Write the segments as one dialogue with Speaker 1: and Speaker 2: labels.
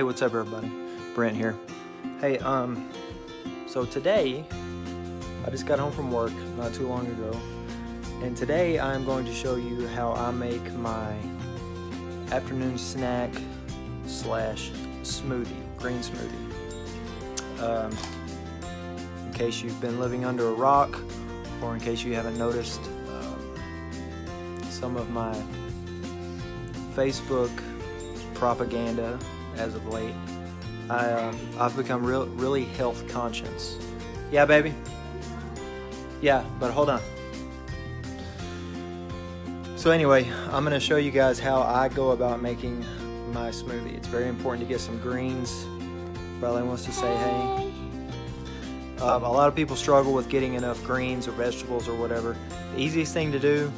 Speaker 1: Hey, what's up everybody? Brent here. Hey, um, so today, I just got home from work not too long ago, and today I'm going to show you how I make my afternoon snack slash smoothie, green smoothie. Um, in case you've been living under a rock, or in case you haven't noticed, um, some of my Facebook propaganda as of late. I, um, I've become real, really health conscious. Yeah, baby? Yeah, but hold on. So anyway, I'm going to show you guys how I go about making my smoothie. It's very important to get some greens. Riley wants to say hey. Um, a lot of people struggle with getting enough greens or vegetables or whatever. The easiest thing to do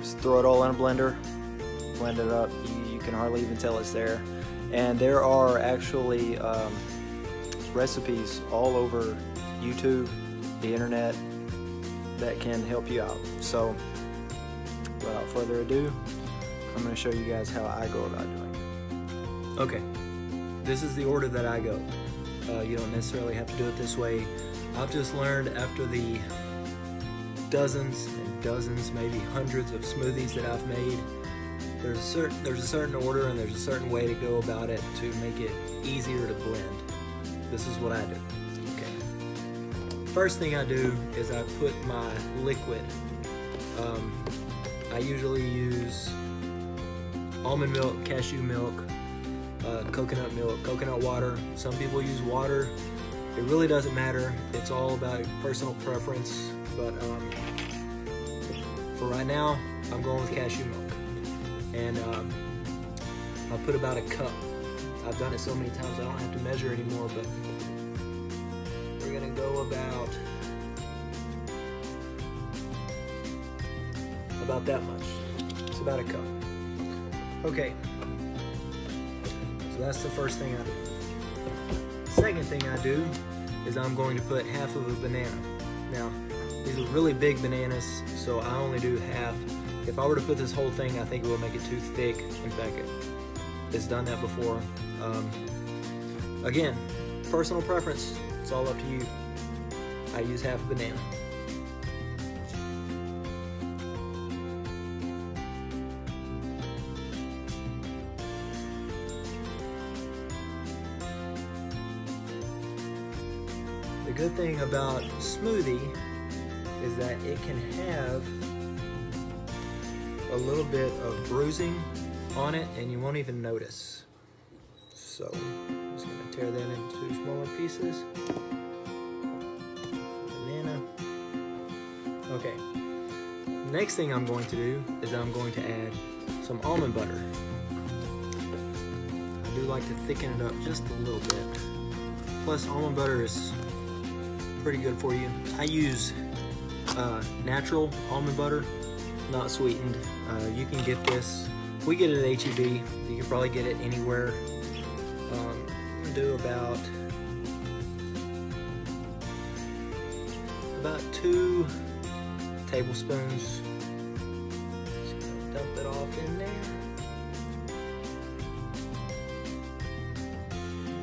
Speaker 1: is throw it all in a blender, blend it up. You, you can hardly even tell it's there and there are actually um, recipes all over YouTube, the internet, that can help you out. So, without further ado, I'm going to show you guys how I go about doing it. Okay, this is the order that I go. Uh, you don't necessarily have to do it this way. I've just learned after the dozens and dozens, maybe hundreds of smoothies that I've made there's a certain there's a certain order and there's a certain way to go about it to make it easier to blend. This is what I do. Okay. First thing I do is I put my liquid. Um, I usually use almond milk, cashew milk, uh, coconut milk, coconut water. Some people use water. It really doesn't matter. It's all about personal preference. But um, for right now, I'm going with cashew milk and um, I'll put about a cup. I've done it so many times I don't have to measure anymore, but we're gonna go about about that much. It's about a cup. Okay, so that's the first thing I do. Second thing I do is I'm going to put half of a banana. Now, these are really big bananas, so I only do half if I were to put this whole thing, I think it would make it too thick. In fact, it, it's done that before. Um, again, personal preference. It's all up to you. I use half a banana. The good thing about smoothie is that it can have a little bit of bruising on it and you won't even notice. So I'm just gonna tear that into smaller pieces. Banana. Okay. Next thing I'm going to do is I'm going to add some almond butter. I do like to thicken it up just a little bit. Plus almond butter is pretty good for you. I use uh, natural almond butter not sweetened. Uh, you can get this. We get it at HEB. You can probably get it anywhere. Um, do about about two tablespoons. Dump it off in there.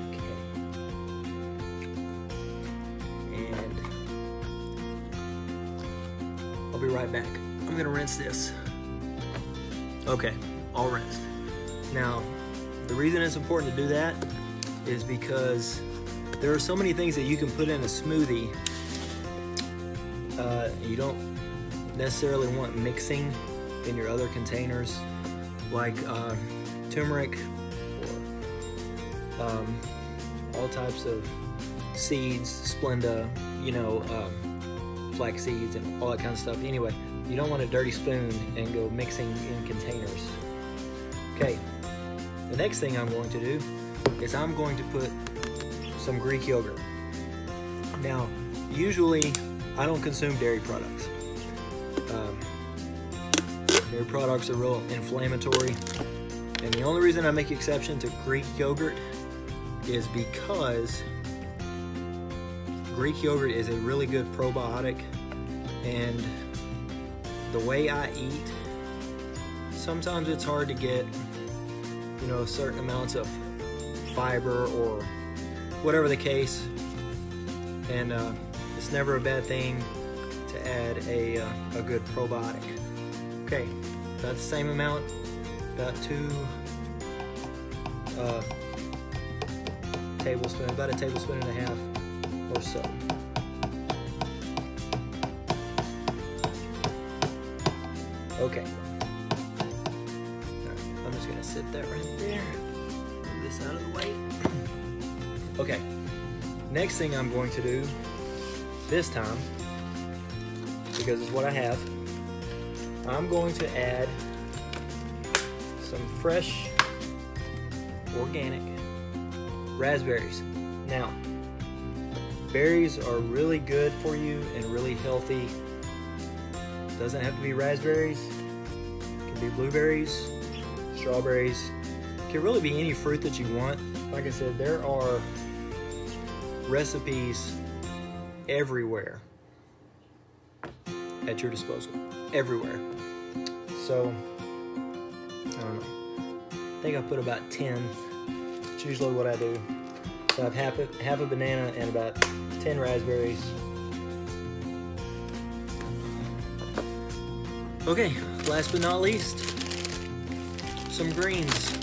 Speaker 1: Okay. And I'll be right back. I'm gonna rinse this. Okay, all rinsed. Now, the reason it's important to do that is because there are so many things that you can put in a smoothie. Uh, you don't necessarily want mixing in your other containers, like uh, turmeric or um, all types of seeds, Splenda, you know, um, flax seeds and all that kind of stuff. Anyway, you don't want a dirty spoon and go mixing in containers. Okay, the next thing I'm going to do is I'm going to put some Greek yogurt. Now, usually I don't consume dairy products. Um, dairy products are real inflammatory. And the only reason I make exception to Greek yogurt is because Greek yogurt is a really good probiotic and the way I eat, sometimes it's hard to get, you know, certain amounts of fiber or whatever the case. And uh, it's never a bad thing to add a, uh, a good probiotic. Okay, about the same amount, about two uh, tablespoon, about a tablespoon and a half or so. Okay. I'm just gonna sit that right there. Move this out of the way. okay. Next thing I'm going to do this time, because it's what I have, I'm going to add some fresh organic raspberries. Now, berries are really good for you and really healthy. Doesn't have to be raspberries. Be blueberries, strawberries. Can really be any fruit that you want. Like I said, there are recipes everywhere at your disposal. Everywhere. So, I don't know. I think I put about 10. It's usually what I do. So I have half a, half a banana and about 10 raspberries. Okay, last but not least, some greens.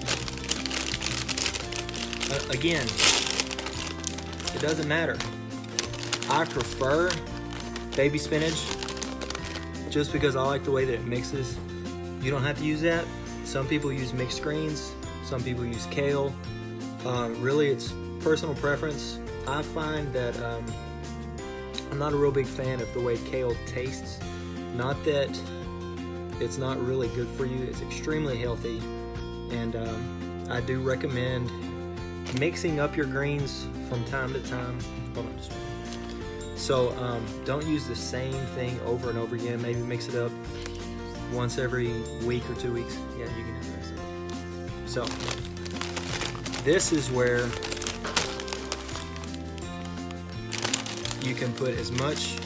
Speaker 1: Uh, again, it doesn't matter. I prefer baby spinach just because I like the way that it mixes. You don't have to use that. Some people use mixed greens, some people use kale. Um, really, it's personal preference. I find that um, I'm not a real big fan of the way kale tastes. Not that it's not really good for you, it's extremely healthy. And um, I do recommend mixing up your greens from time to time. On So um, don't use the same thing over and over again. Maybe mix it up once every week or two weeks. Yeah, you can of it. So this is where you can put as much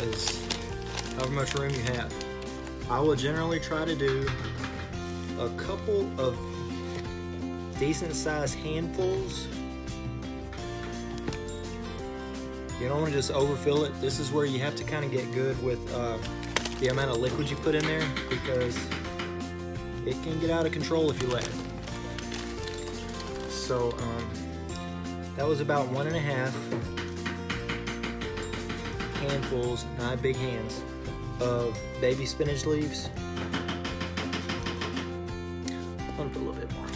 Speaker 1: as however much room you have. I will generally try to do a couple of decent sized handfuls. You don't want to just overfill it. This is where you have to kind of get good with uh, the amount of liquid you put in there because it can get out of control if you let it. So um, that was about one and a half handfuls, not big hands, of baby spinach leaves. I'm gonna put a little bit more.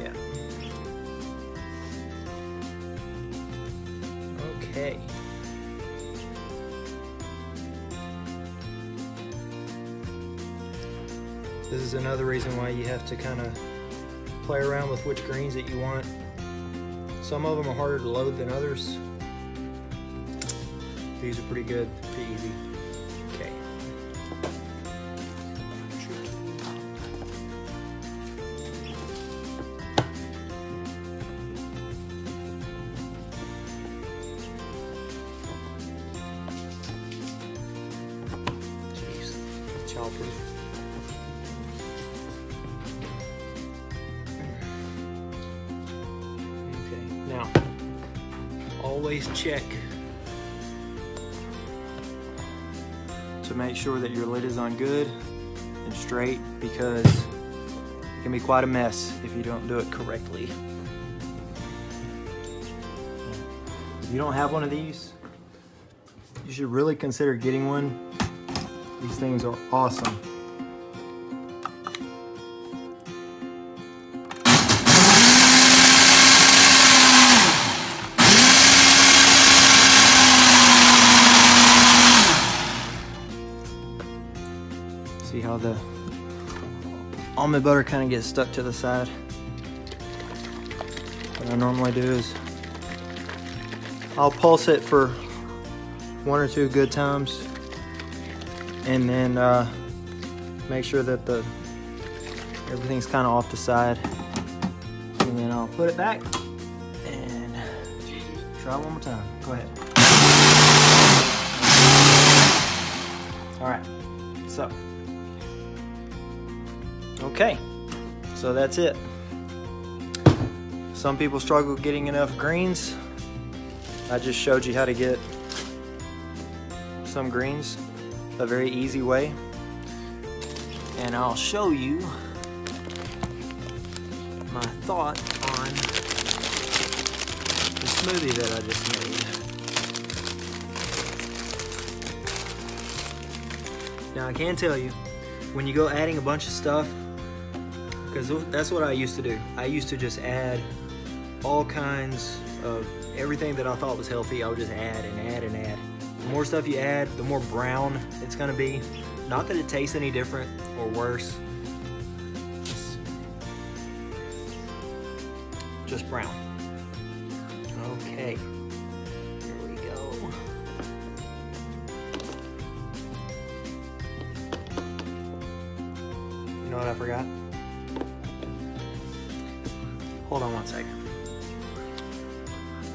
Speaker 1: Yeah. Okay. This is another reason why you have to kind of play around with which greens that you want. Some of them are harder to load than others. These are pretty good, pretty easy. Okay. Jeez, childproof. Always check to make sure that your lid is on good and straight because it can be quite a mess if you don't do it correctly. If you don't have one of these, you should really consider getting one. These things are awesome. How the almond butter kind of gets stuck to the side. What I normally do is I'll pulse it for one or two good times and then uh, make sure that the everything's kind of off the side and then I'll put it back and try one more time. Go ahead. All right, so. Okay, so that's it. Some people struggle getting enough greens. I just showed you how to get some greens a very easy way. And I'll show you my thought on the smoothie that I just made. Now I can tell you, when you go adding a bunch of stuff, because that's what I used to do. I used to just add all kinds of everything that I thought was healthy. I would just add and add and add. The more stuff you add, the more brown it's gonna be. Not that it tastes any different or worse. Just, just brown. Okay. Here we go. You know what I forgot? Hold on one second.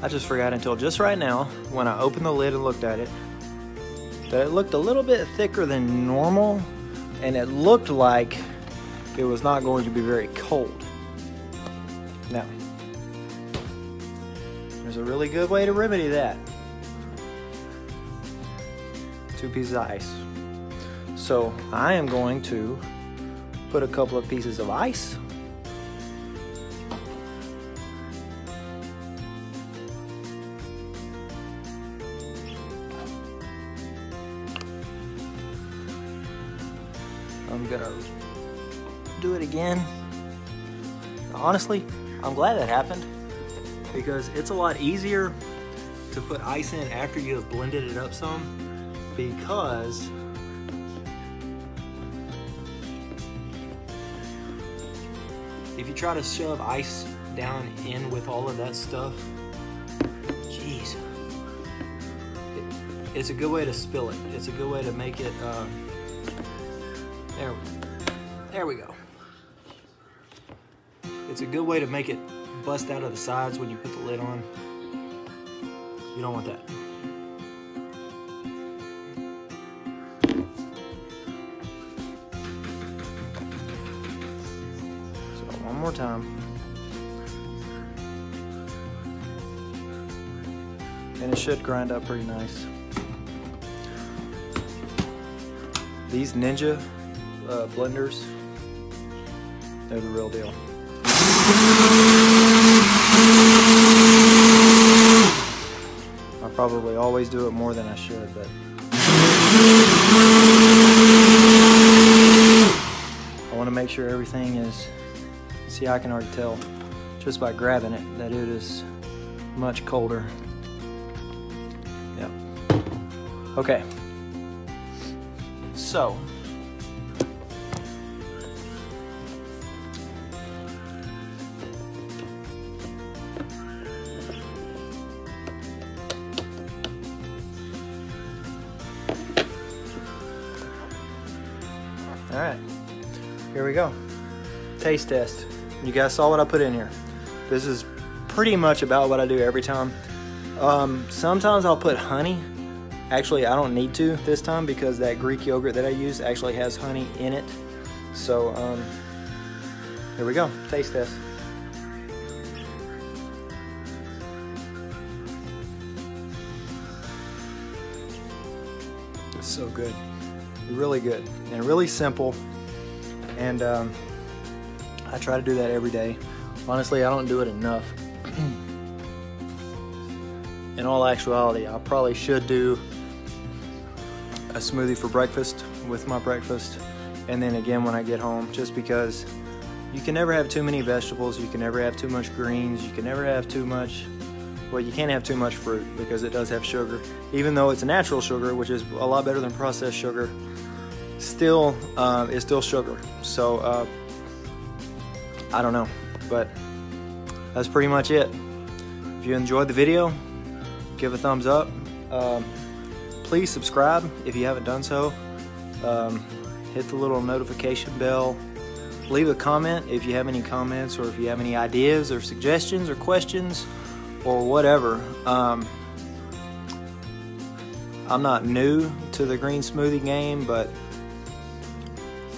Speaker 1: I just forgot until just right now, when I opened the lid and looked at it, that it looked a little bit thicker than normal, and it looked like it was not going to be very cold. Now, there's a really good way to remedy that. Two pieces of ice. So I am going to put a couple of pieces of ice gonna do it again. Honestly, I'm glad that happened because it's a lot easier to put ice in after you have blended it up some because if you try to shove ice down in with all of that stuff, jeez, it, it's a good way to spill it. It's a good way to make it uh, there, there we go. It's a good way to make it bust out of the sides when you put the lid on. You don't want that. So one more time. And it should grind up pretty nice. These Ninja uh, blenders. They're the real deal. I probably always do it more than I should, but I want to make sure everything is, see I can already tell just by grabbing it that it is much colder. Yeah. Okay. So, we go. Taste test. You guys saw what I put in here. This is pretty much about what I do every time. Um, sometimes I'll put honey. Actually, I don't need to this time because that Greek yogurt that I use actually has honey in it. So, um, here we go, taste test. It's so good really good and really simple. And um, I try to do that every day. Honestly, I don't do it enough. In all actuality, I probably should do a smoothie for breakfast with my breakfast and then again when I get home just because you can never have too many vegetables, you can never have too much greens, you can never have too much well, you can't have too much fruit because it does have sugar. Even though it's a natural sugar, which is a lot better than processed sugar, still uh, is still sugar. So uh, I don't know, but that's pretty much it. If you enjoyed the video, give a thumbs up. Um, please subscribe if you haven't done so. Um, hit the little notification bell. Leave a comment if you have any comments or if you have any ideas or suggestions or questions or whatever. Um, I'm not new to the green smoothie game, but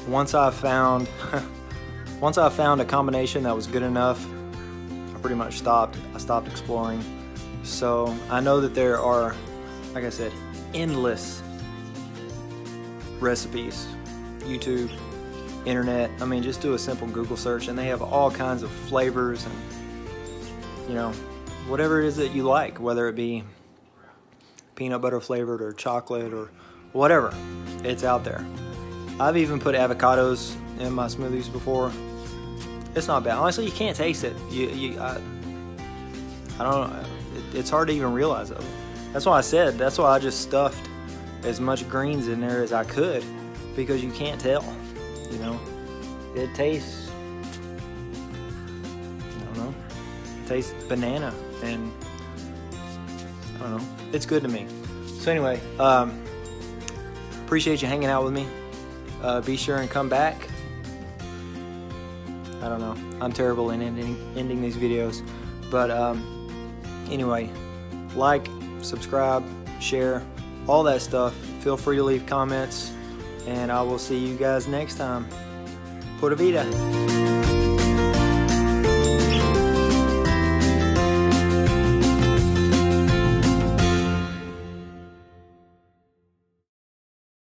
Speaker 1: once I found once I found a combination that was good enough, I pretty much stopped. I stopped exploring. So I know that there are, like I said, endless recipes, YouTube, internet. I mean, just do a simple Google search, and they have all kinds of flavors and you know whatever it is that you like, whether it be peanut butter flavored or chocolate or whatever, it's out there. I've even put avocados in my smoothies before. It's not bad. Honestly, you can't taste it. You, you, I, I don't. It, it's hard to even realize it. That's why I said. That's why I just stuffed as much greens in there as I could, because you can't tell. You know, it tastes. I don't know. It tastes banana, and I don't know. It's good to me. So anyway, um, appreciate you hanging out with me. Uh, be sure and come back. I don't know. I'm terrible in ending ending these videos, but um, anyway, like, subscribe, share, all that stuff. Feel free to leave comments, and I will see you guys next time. Pura vida.